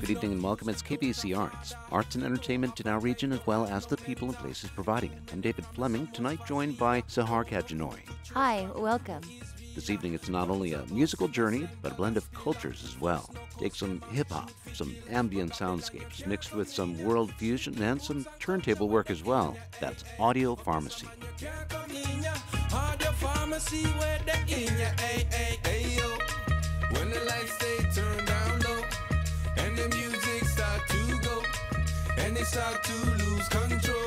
Good evening and welcome. It's KVC Arts, arts and entertainment in our region as well as the people and places providing it. I'm David Fleming, tonight joined by Sahar Khadjenoury. Hi, welcome. This evening it's not only a musical journey, but a blend of cultures as well. Take some hip hop, some ambient soundscapes, mixed with some world fusion and some turntable work as well. That's Audiopharmacy. Start to lose control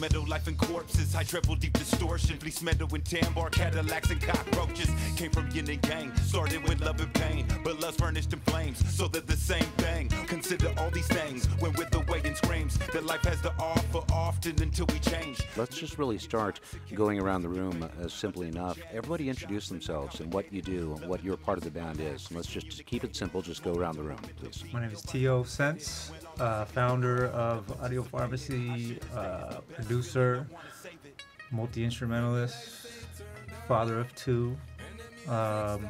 metal life and corpses. High treble deep distortion. Fleece meadow and tambar cadillacs and cockroaches. Came from yin and yang started with love and pain. But love's furnished in flames so they're the same thing. Consider all these things when with the way and screams that life has to offer often until we change. Let's just really start going around the room uh, simply enough. Everybody introduce themselves and what you do and what your part of the band is. And let's just keep it simple. Just go around the room please. My name is Tio Sense uh, founder of Audiopharmacy, uh, producer, multi instrumentalist, father of two. Um,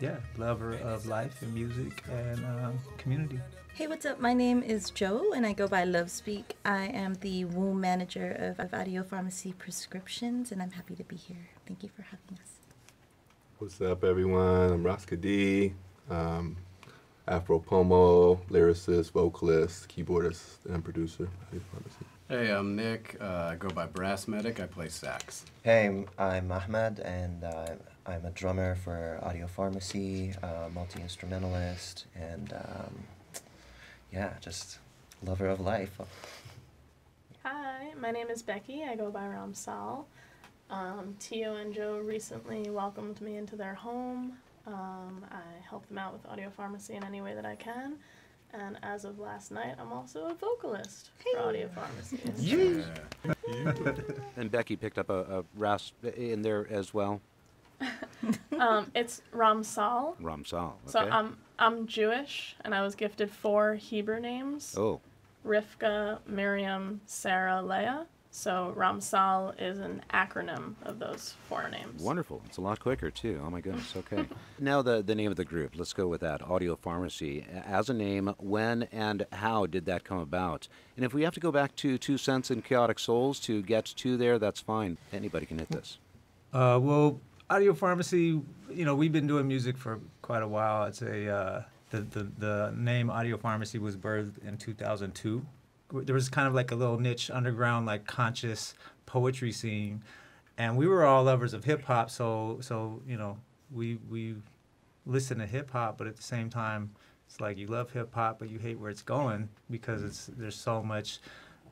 yeah, lover of life and music and uh, community. Hey, what's up? My name is Joe, and I go by Love Speak. I am the womb manager of, of Audiopharmacy Prescriptions, and I'm happy to be here. Thank you for having us. What's up, everyone? I'm Ras K' Dee. Um, Afro Pomo, lyricist, vocalist, keyboardist, and producer. Hey, I'm Nick. Uh, I go by Brass Medic. I play sax. Hey, I'm Ahmed, and uh, I'm a drummer for Audiopharmacy, uh, multi instrumentalist, and um, yeah, just lover of life. Hi, my name is Becky. I go by Ramsal. Um, Tio and Joe recently welcomed me into their home. Um, I help them out with audio pharmacy in any way that I can. And as of last night, I'm also a vocalist for audio pharmacy. yeah. and Becky picked up a, a rasp in there as well. um, it's Ramsal. Ramsal. Okay. So I'm I'm Jewish, and I was gifted four Hebrew names. Oh. Rivka, Miriam, Sarah, Leah. So Ramsal is an acronym of those four names. Wonderful. It's a lot quicker too. Oh my goodness. Okay. now the the name of the group. Let's go with that. Audiopharmacy. As a name, when and how did that come about? And if we have to go back to Two Cents and Chaotic Souls to get to there, that's fine. Anybody can hit this. Uh, well, Audiopharmacy. You know, we've been doing music for quite a while. It's a uh, the, the the name Audiopharmacy was birthed in 2002 there was kind of like a little niche underground like conscious poetry scene. And we were all lovers of hip hop so so you know we we listen to hip hop but at the same time it's like you love hip hop but you hate where it's going because it's there's so much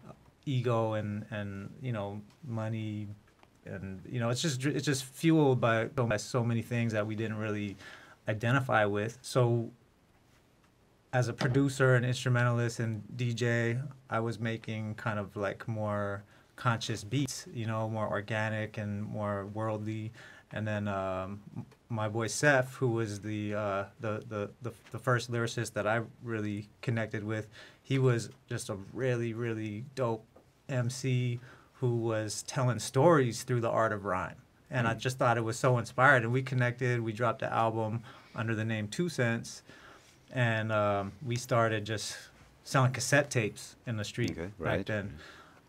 uh, ego and and you know money and you know it's just it's just fueled by, by so many things that we didn't really identify with. So as a producer and instrumentalist and DJ, I was making kind of like more conscious beats, you know, more organic and more worldly. And then um, my boy Seth, who was the, uh, the, the, the the first lyricist that I really connected with, he was just a really really dope MC who was telling stories through the art of rhyme. And mm. I just thought it was so inspired. And we connected. We dropped the album under the name Two Cents and um, we started just selling cassette tapes in the street okay, right. back then.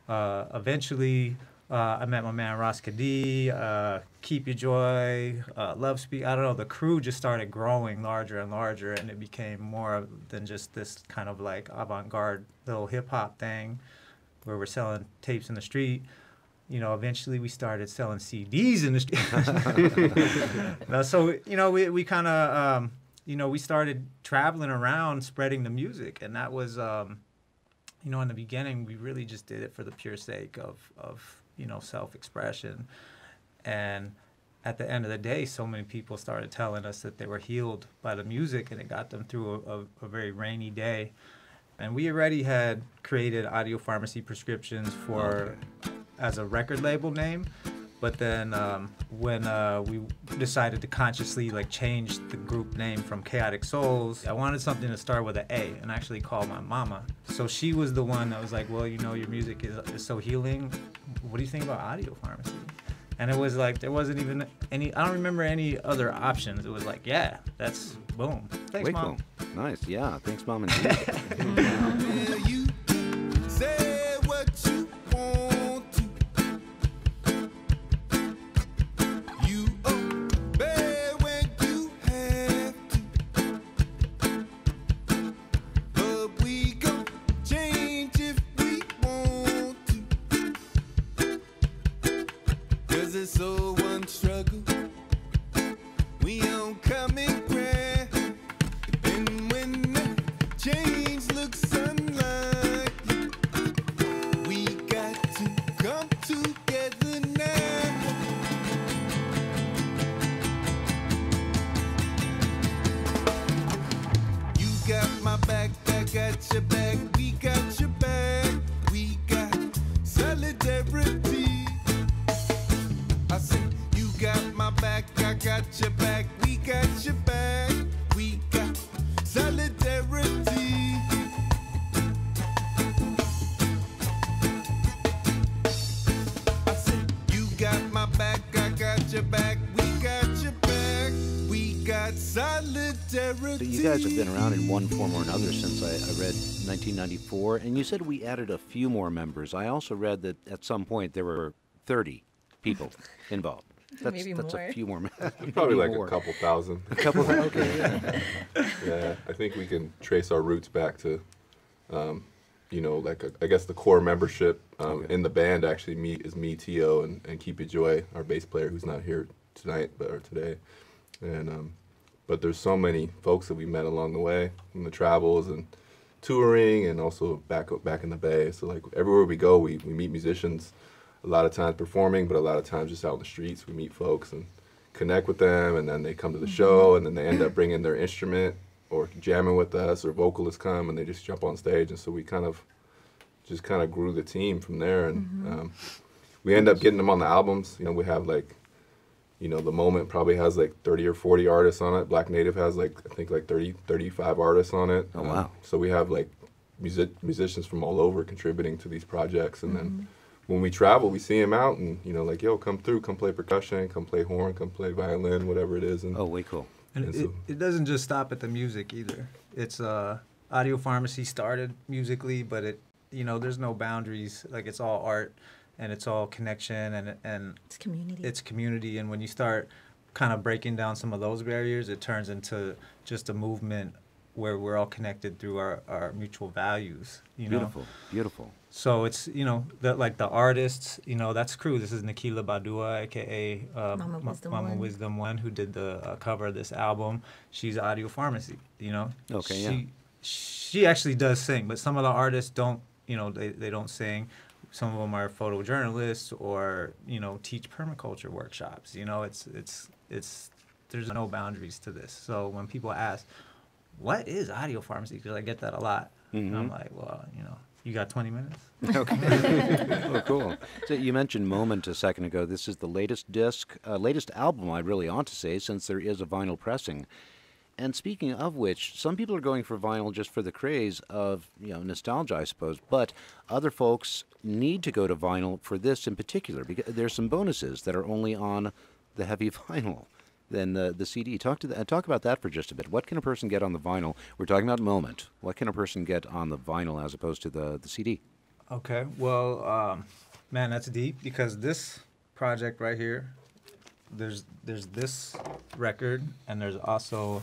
Uh, eventually, uh, I met my man Ras K' Dee, uh, Keep Your Joy, uh, Love Speak. I don't know. The crew just started growing larger and larger, and it became more than just this kind of like avant-garde little hip hop thing, where we're selling tapes in the street. You know, eventually we started selling CDs in the street. so you know, we we kind of um, you know, we started traveling around spreading the music, and that was, um, you know, in the beginning, we really just did it for the pure sake of, of you know, self-expression, and at the end of the day, so many people started telling us that they were healed by the music, and it got them through a, a, a very rainy day. And we already had created audio pharmacy prescriptions for okay. as a record label name, but then um, when uh, we decided to consciously like change the group name from Chaotic Souls, I wanted something to start with an A, and actually call my mama. So she was the one that was like, "Well, you know, your music is, is so healing. What do you think about audio pharmacy?" and it was like there wasn't even any. I don't remember any other options. It was like, yeah, that's boom. Thanks, Way mom. cool. Nice. Yeah. Thanks, mom and Your back, you guys have been around in one form or another since I, I read 1994, and you said we added a few more members. I also read that at some point there were 30 people involved. That's, Maybe that's more. a few more. maybe Probably like more. a couple thousand. A couple. Okay. Yeah. yeah, I think we can trace our roots back to, um, you know, like a, I guess the core membership um, in the band actually me is me, Tio, and, and Keep It Joy, our bass player who's not here tonight but or today, and um, but there's so many folks that we met along the way in the travels and touring and also back up back in the bay. So like everywhere we go, we, we meet musicians. A lot of times performing, but a lot of times just out in the streets, we meet folks and connect with them, and then they come to the show, and then they end up bringing their instrument or jamming with us, or vocalists come and they just jump on stage, and so we kind of just kind of grew the team from there, and um, we end up getting them on the albums. You know, we have like, you know, the moment probably has like 30 or 40 artists on it. Black Native has like I think like 30, 35 artists on it. Oh, Um, wow. So we have like music musicians from all over contributing to these projects, and then when we travel, we see them out, and you know, like yo, come through, come play percussion, come play horn, come play violin, whatever it is, and Oh, way cool. And And it, so- it doesn't just stop at the music either. It's uh, audio pharmacy started musically, but it you know there's no boundaries. Like it's all art, and it's all connection, and and It's community. it's community. And when you start kind of breaking down some of those barriers, it turns into just a movement where we're all connected through our, our mutual values. You know. Beautiful. Beautiful. So it's you know the, like the artists, you know that's crew. This is Nikila Badua, aka uh, Mama Wisdom Mama One. Wisdom One, who did the uh, cover of this album. She's Audiopharmacy, you know. Okay, she, yeah. She actually does sing, but some of the artists don't. You know, they, they don't sing. Some of them are photojournalists or you know teach permaculture workshops. You know, it's it's it's there's no boundaries to this. So when people ask, "What is audio pharmacy?" Because I get that a lot. And I'm like, well, you know, you got 20 minutes. Okay. oh, cool. So you mentioned Moment a second ago. This is the latest disc, uh, latest album, I really ought to say, since there is a vinyl pressing. And speaking of which, some people are going for vinyl just for the craze of, you know, nostalgia, I suppose. But other folks need to go to vinyl for this in particular because there's some bonuses that are only on the heavy vinyl than the, the CD. Talk to the, talk about that for just a bit. What can a person get on the vinyl? We're talking about Moment. What can a person get on the vinyl as opposed to the, the CD? Okay, well, um, man, that's deep because this project right here, there's there's this record and there's also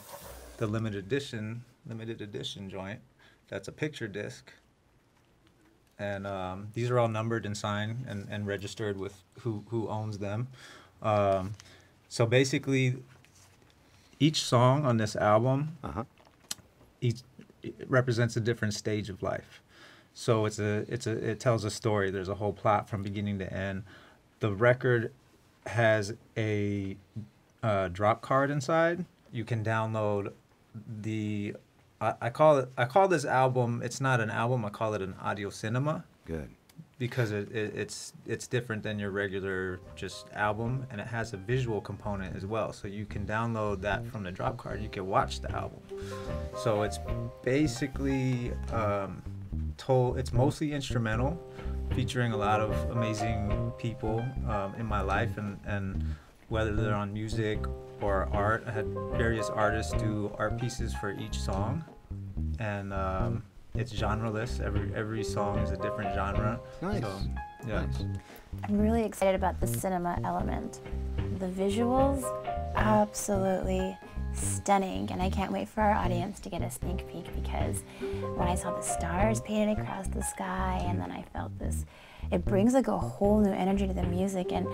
the limited edition limited edition joint. That's a picture disc. And um, these are all numbered and signed and, and registered with who, who owns them. Um, so basically, each song on this album Uh huh. each it represents a different stage of life. So it's a it's a it tells a story. There's a whole plot from beginning to end. The record has a uh, drop card inside. You can download the I, I call it I call this album. It's not an album. I call it an audio cinema Good. because it, it, it's it's different than your regular just album and it has a visual component as well so you can download that from the drop card you can watch the album so it's basically um, told it's mostly instrumental featuring a lot of amazing people um, in my life, and, and whether they're on music or art, I had various artists do art pieces for each song, and um, it's genreless. Every every song is a different genre. Nice. So, yeah. Nice. I'm really excited about the cinema element. The visuals, absolutely stunning, and I can't wait for our audience to get a sneak peek because when I saw the stars painted across the sky, and then I felt this, it brings like a whole new energy to the music, and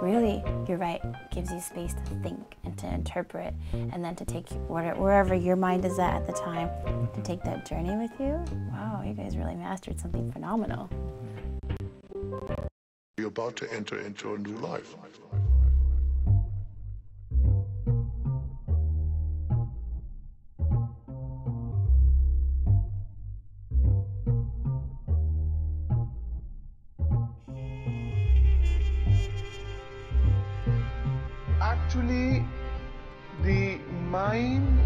really, you're right, gives you space to think and to interpret, and then to take where- wherever your mind is at at the time, to mm-hmm. take that journey with you. Wow, you guys really mastered something phenomenal. You're about to enter into a new life. Actually, the mind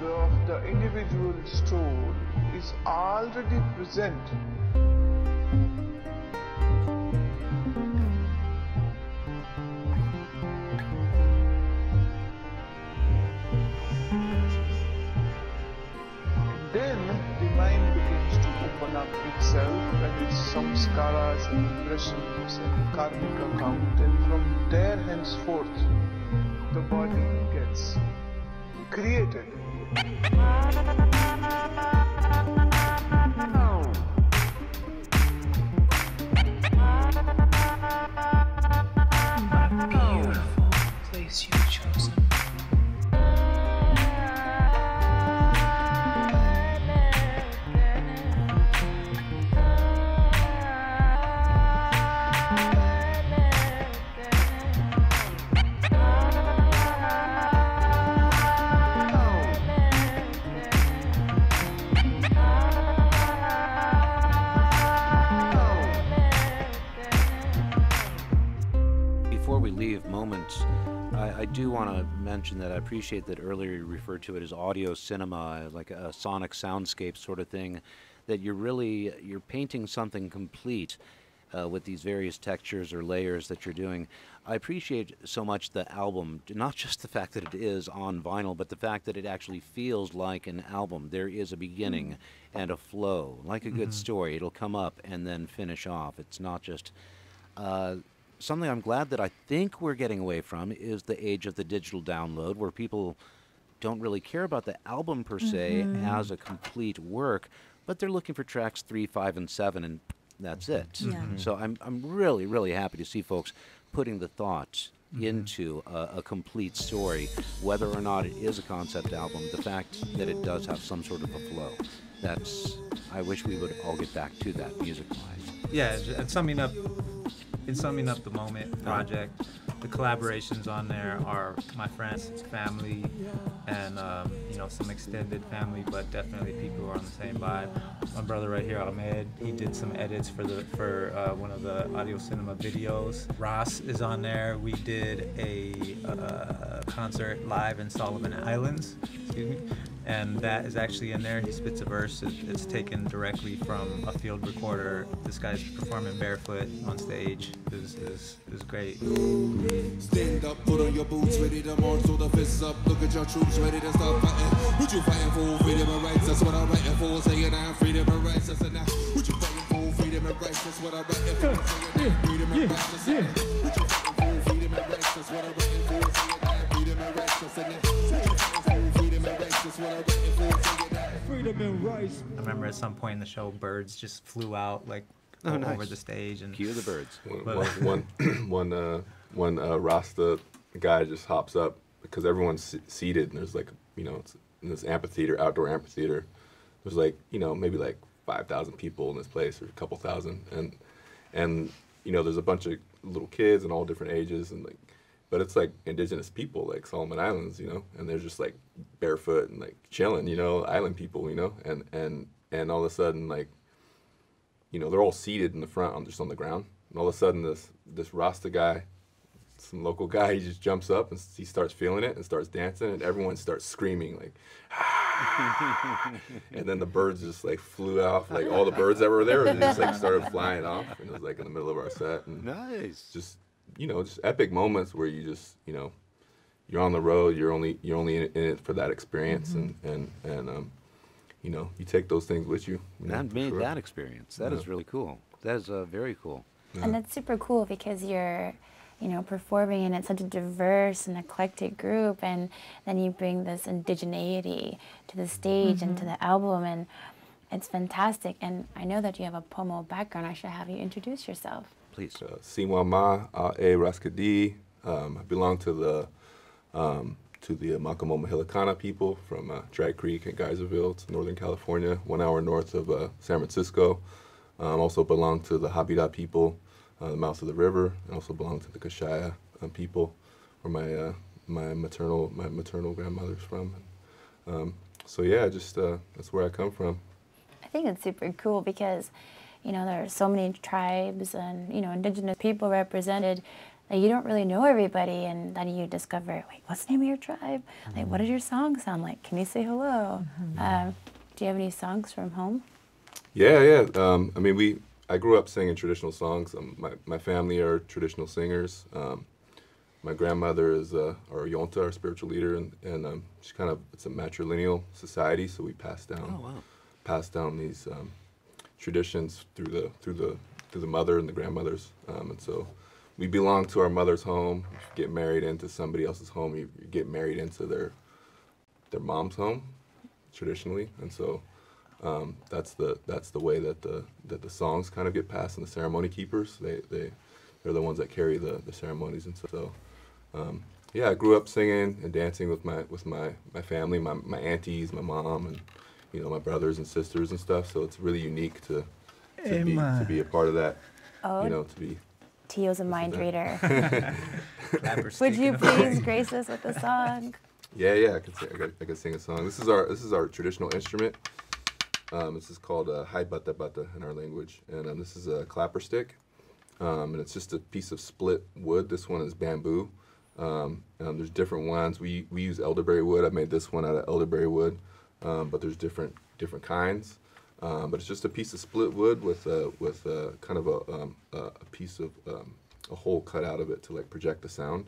of the individual soul is already present itself and its samskaras and impressions and karmic account and from there henceforth the body gets created. That I appreciate that earlier you referred to it as audio cinema, like a sonic soundscape sort of thing, that you're really, you're painting something complete uh, with these various textures or layers that you're doing. I appreciate so much the album, not just the fact that it is on vinyl, but the fact that it actually feels like an album. There is a beginning and a flow, like a good Mhm. story. It'll come up and then finish off. It's not just uh, something I'm glad that I think we're getting away from is the age of the digital download, where people don't really care about the album per se Mhm. as a complete work, but they're looking for tracks three, five, and seven, and that's it. Yeah. Mhm. So I'm I'm really really happy to see folks putting the thought Mhm. into a, a complete story, whether or not it is a concept album. The fact that it does have some sort of a flow. That's I wish we would all get back to that music wise. yeah, and summing up, in summing up the moment project, the collaborations on there are my friends, family, and um, you know some extended family, but definitely people who are on the same vibe. My brother right here, Ahmed, he did some edits for the for uh, one of the audio cinema videos. Ras is on there. We did a uh, concert live in Solomon Islands, excuse me, and that is actually in there. He spits a verse. It, it's taken directly from a field recorder. This guy's performing barefoot on stage. Is is is great. Stand up, put on your boots, ready to march, throw the fists up. Look at your troops, ready to start fighting. What you fighting for? Freedom and rights, that's what I'm writing for. Saying I'm freedom and rights, that's enough. What you fighting for? Freedom and rights, that's what I'm writing for. Saying I'm freedom and rights, that's enough. I remember at some point in the show, birds just flew out like Oh, o- nice. over the stage and Cue the birds. One, But- one, one, one, uh, one uh, Rasta guy just hops up because everyone's seated and there's like, you know, it's in this amphitheater, outdoor amphitheater. There's like, you know, maybe like 5,000 people in this place or a couple thousand. And, and, you know, there's a bunch of little kids and all different ages and like, but it's like indigenous people, like Solomon Islands, you know, and they're just like barefoot and like chilling, you know, island people, you know, and, and, and all of a sudden, like, you know, they're all seated in the front on just on the ground. And all of a sudden, this this Rasta guy, some local guy, he just jumps up and he starts feeling it and starts dancing, and everyone starts screaming like, ah, and then the birds just like flew off, like all the birds that were there just like started flying off, and it was like in the middle of our set. And Nice. just you know, just epic moments where you just you know, you're on the road, you're only you're only in, in it for that experience, and and and um, you know, you take those things with you. you know, That for made sure. that experience. That is Yeah. really cool. That is uh, very cool. And it's super cool because you're, you know, performing and it's such a diverse and eclectic group, and then you bring this indigeneity to the stage and to the album, and it's fantastic. And I know that you have a Pomo background. I should have you introduce yourself. Please. uh, Siwa Ma A Ras K' Dee. Um, I belong to the um, to the Makamoma Hilikana people from uh, Dry Creek and Geyserville. It's Northern California, one hour north of uh, San Francisco. Um, also belong to the Habida people, uh, the mouth of the river, and also belong to the Kashaya um, people, where my uh, my maternal my maternal grandmother's from. Um, so yeah, just uh, that's where I come from. I think it's super cool because, you know, there are so many tribes and, you know, indigenous people represented that you don't really know everybody and then you discover, wait, what's the name of your tribe? Like, what does your song sound like? Can you say hello? Um, do you have any songs from home? Yeah, yeah. Um, I mean, we. I grew up singing traditional songs. Um, my my family are traditional singers. Um, my grandmother is uh, our yonta, our spiritual leader, and and um, she kind of it's a matrilineal society, so we pass down Oh, wow. pass down these um, traditions through the through the through the mother and the grandmothers, um, and so we belong to our mother's home. Get married into somebody else's home, you, you get married into their their mom's home, traditionally, and so um, that's the that's the way that the that the songs kind of get passed, and the ceremony keepers they they they're the ones that carry the, the ceremonies, and so um, yeah, I grew up singing and dancing with my with my my family, my my aunties, my mom, and you know my brothers and sisters and stuff. So it's really unique to to be to be a part of that. Oh. You know, to be Tio's a mind reader. Would you please grace us with a song? Yeah, yeah, I can sing. I can, I can sing a song. This is our this is our traditional instrument. Um, this is called uh, hai bata bata in our language, and um, this is a clapper stick, um, and it's just a piece of split wood. This one is bamboo. Um, and there's different ones. We we use elderberry wood. I made this one out of elderberry wood, um, but there's different different kinds. Um, but it's just a piece of split wood with a, with uh, kind of a, um, a a piece of um, a hole cut out of it to like project the sound.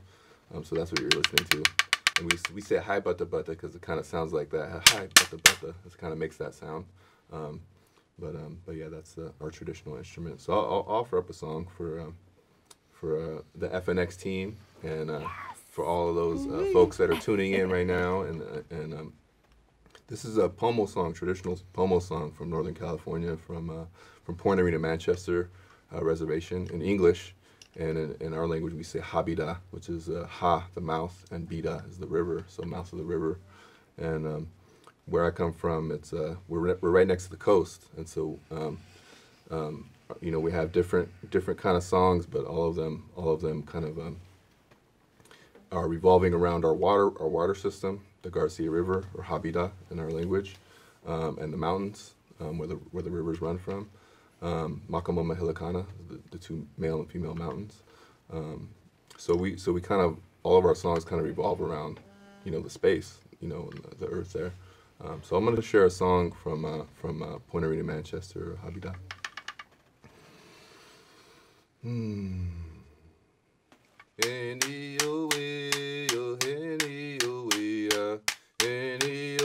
Um, so that's what you're listening to. And we we say hi butta butta because it kind of sounds like that. Hi butta butta. It kind of makes that sound. Um, but um, but yeah, that's uh, our traditional instrument. So I'll, I'll offer up a song for um, for uh, the FNX team and uh, for all of those uh, folks that are tuning in right now. And uh, and um, this is a pomo song, traditional pomo song from Northern California, from uh, from Point Arena, Manchester uh, Reservation in English. And in, in our language, we say habida, which is uh, ha, the mouth, and bida is the river, so mouth of the river. And um, where I come from, it's uh, we're, we're right next to the coast, and so um, um, you know we have different different kind of songs, but all of them all of them kind of um, are revolving around our water our water system, the Garcia River or Habida in our language, um, and the mountains um, where the where the rivers run from. Um, the, the two male and female mountains. Um, so we so we kind of all of our songs kind of revolve around, you know, the space, you know, the, the earth there. Um, so I'm going to share a song from uh, from uh, Point Arena, Manchester, Habida. Hmm. Anyway,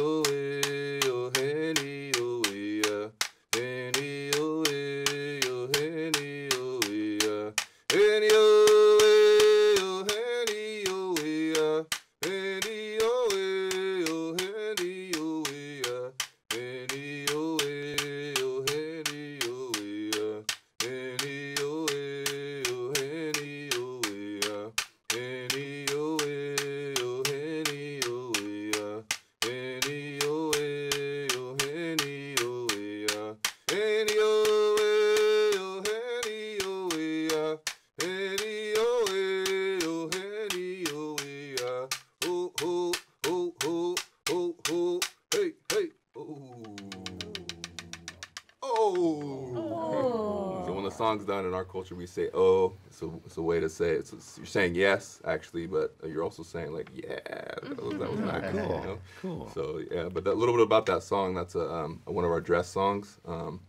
song's done in our culture, we say "oh." It's a, it's a way to say it. It's, it's- you're saying yes, actually, but you're also saying like, "Yeah, that was, that was nice." you Cool. know? Cool. So yeah, but a little bit about that song. That's a, um, one of our dress songs. Um,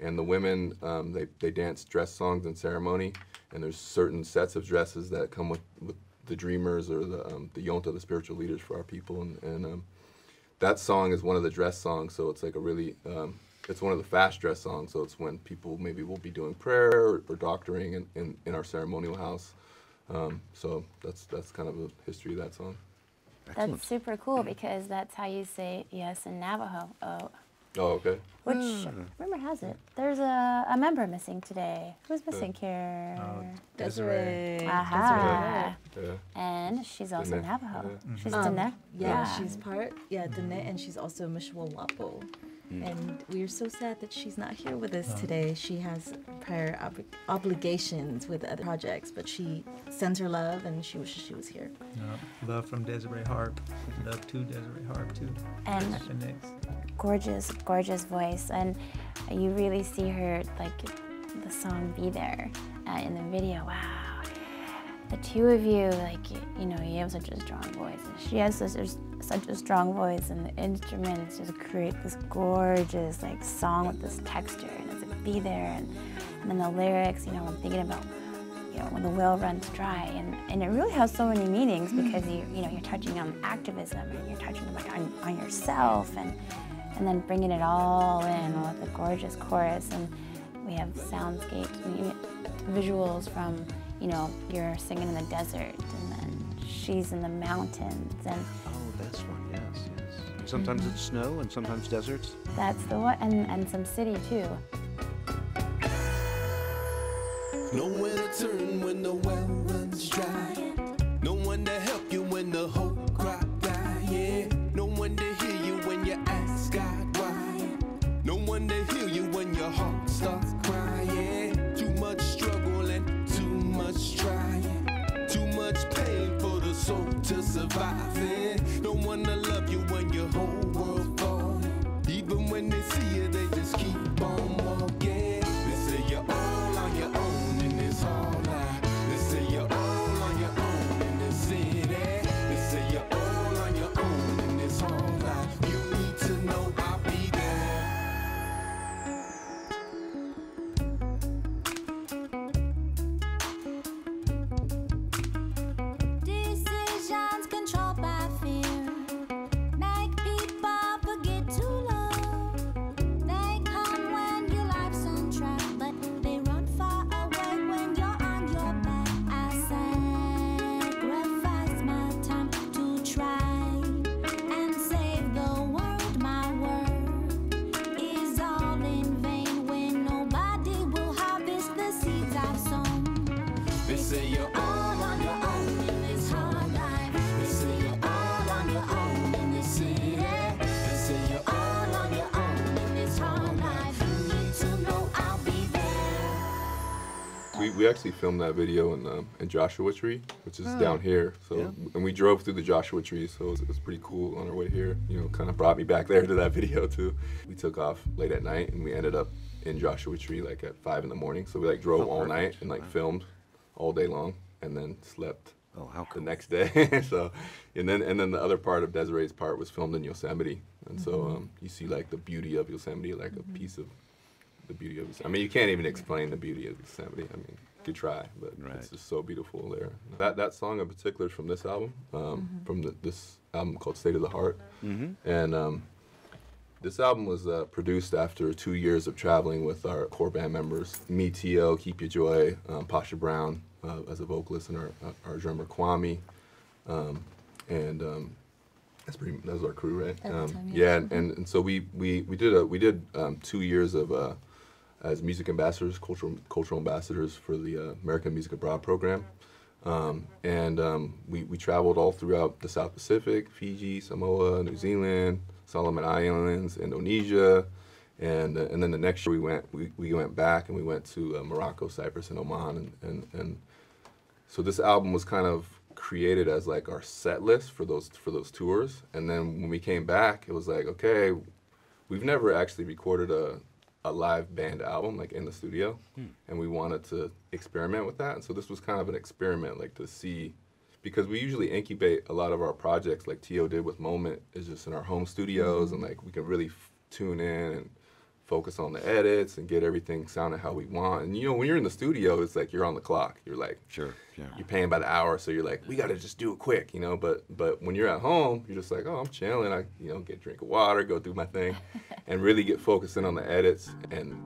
and the women um, they, they dance dress songs in ceremony and there's certain sets of dresses that come with, with the dreamers or the um, the yonta the spiritual leaders for our people and, and um, that song is one of the dress songs so it's like a really um, it's one of the fast dress songs so it's when people maybe will be doing prayer or, or doctoring in, in, in our ceremonial house um, so that's that's kind of the history of that song That's super cool because that's how you say yes in Navajo. Oh, oh okay which Hmm. rumor has it there's a, a member missing today. Who's missing here? Oh, Desiree. Aha. yeah And she's also Dene, Navajo. yeah. She's Um, Dene. Yeah, she's part, yeah, Dene, and she's also Mishewal Wappo. And we are so sad that she's not here with us today. She has prior ob- obligations with other projects, but she sends her love and she wishes she was here. Yeah. Love from Desiree Harp. Love to Desiree Harp too. And next. gorgeous, gorgeous voice, and you really see her like the song "Be There" uh, in the video. Wow, the two of you, like you know, you have such a strong voice. She has such a, such a strong voice, and the instruments just create this gorgeous like song with this texture, and it's like "Be There," and, and then the lyrics. You know, I'm thinking about you know, when the well runs dry. And, and it really has so many meanings mm. because you, you know, you're touching on activism and you're touching like on, on yourself and, and then bringing it all in with a gorgeous chorus. And we have soundscapes, we, visuals from, you know, you're singing in the desert and then she's in the mountains. And Oh, this one, yes, yes. Sometimes it's snow and sometimes deserts. that's the one, and, and some city too. Nowhere to turn when the well runs dry. No one to help you when the hope We, actually filmed that video in um, in Joshua Tree, which is down here. So Yeah. and we drove through the Joshua Tree, so it was, it was pretty cool on our way here. You know, kind of brought me back there to that video too. We took off late at night and we ended up in Joshua Tree like at five in the morning. So we like drove Oh, all night and like filmed all day long, and then slept Oh, how the next day. so, and then and then the other part of Desiree's part was filmed in Yosemite, and so Mm-hmm. um, you see like the beauty of Yosemite, like a piece of the beauty of. I mean, you can't even explain the beauty of Yosemite. I mean, you could try, but Right. it's just so beautiful there. That that song in particular is from this album, um, from the, this album called State of the Heart, Mm-hmm. and um, this album was uh, produced after two years of traveling with our core band members, me, T.O., Keep Your Joy, um, Pasha Brown uh, as a vocalist, and our, uh, our drummer Kwame. Um, and um, that's pretty. That was our crew, right? Um, time, yeah, yeah. and, and, and so we we we did a we did um, two years of uh, as music ambassadors, cultural cultural ambassadors for the uh, American Music Abroad program. Um, and um, we, we traveled all throughout the South Pacific, Fiji, Samoa, New Zealand, Solomon Islands, Indonesia, and uh, and then the next year we went we, we went back and we went to uh, Morocco, Cyprus, and Oman, and, and and so this album was kind of created as like our set list for those for those tours. And then when we came back, it was like okay, we've never actually recorded a a live band album like in the studio, Hmm. and we wanted to experiment with that. And so this was kind of an experiment, like to see, because we usually incubate a lot of our projects, like Tio did with Moment, is just in our home studios, and like we can really f- tune in and focus on the edits and get everything sounding how we want. And you know, when you're in the studio, it's like you're on the clock. You're like, sure, yeah. you're paying by the hour, so you're like, we gotta just do it quick, you know. But but when you're at home, you're just like, oh, I'm chilling. I you know get a drink of water, go do my thing, and really get focused in on the edits and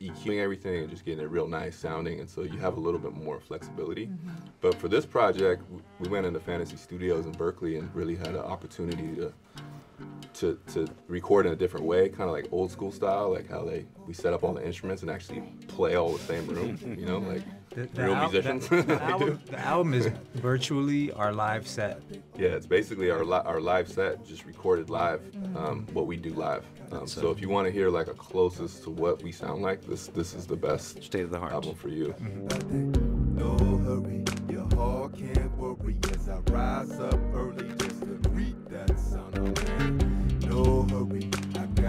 EQing everything and just getting it real nice sounding. And so you have a little bit more flexibility. Mm-hmm. But for this project, we went into Fantasy Studios in Berkeley and really had an opportunity to to, to record in a different way, kind of like old school style, like how they we set up all the instruments and actually play all the same room, you know, like The, the real al- musicians. The, album, the album is virtually our live set. Yeah, it's basically our li- our live set, just recorded live, um, what we do live. Um, so if you want to hear like a closest to what we sound like, this this is the best state of the heart album for you. No hurry, your heart can't worry as I rise up early just to read that sound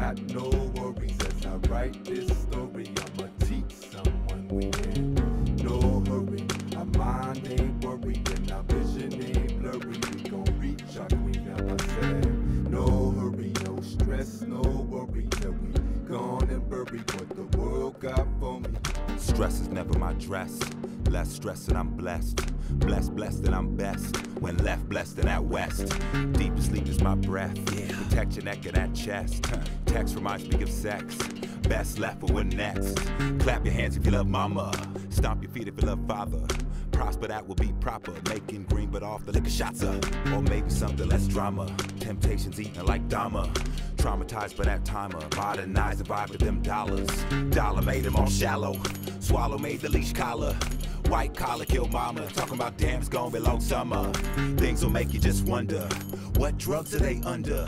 got no worries as I write this story. I'ma teach someone we can. No hurry, our mind ain't worried and our vision ain't blurry. We gon' reach our queen, I said. No hurry, no stress, no worry till we gone and buried what the world got for me. Stress is never my dress. Less stress and I'm blessed. Blessed, blessed and I'm best. When left, blessed in that west. Deep sleep is my breath. Protect your neck and that chest. Text reminds me of sex. Best left for what next. Clap your hands if you love mama. Stomp your feet if you love father. Prosper that will be proper. Making green but off the liquor shots up. Or maybe something less drama. Temptations eating like Dama. Traumatized by that timer. Modernized the vibe with them dollars. Dollar made them all shallow. Swallow made the leash collar. White collar kill mama. Talking about damn, it's gonna be long summer. Things will make you just wonder. What drugs are they under?